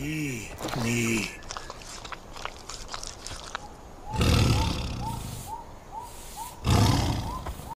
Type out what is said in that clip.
1 2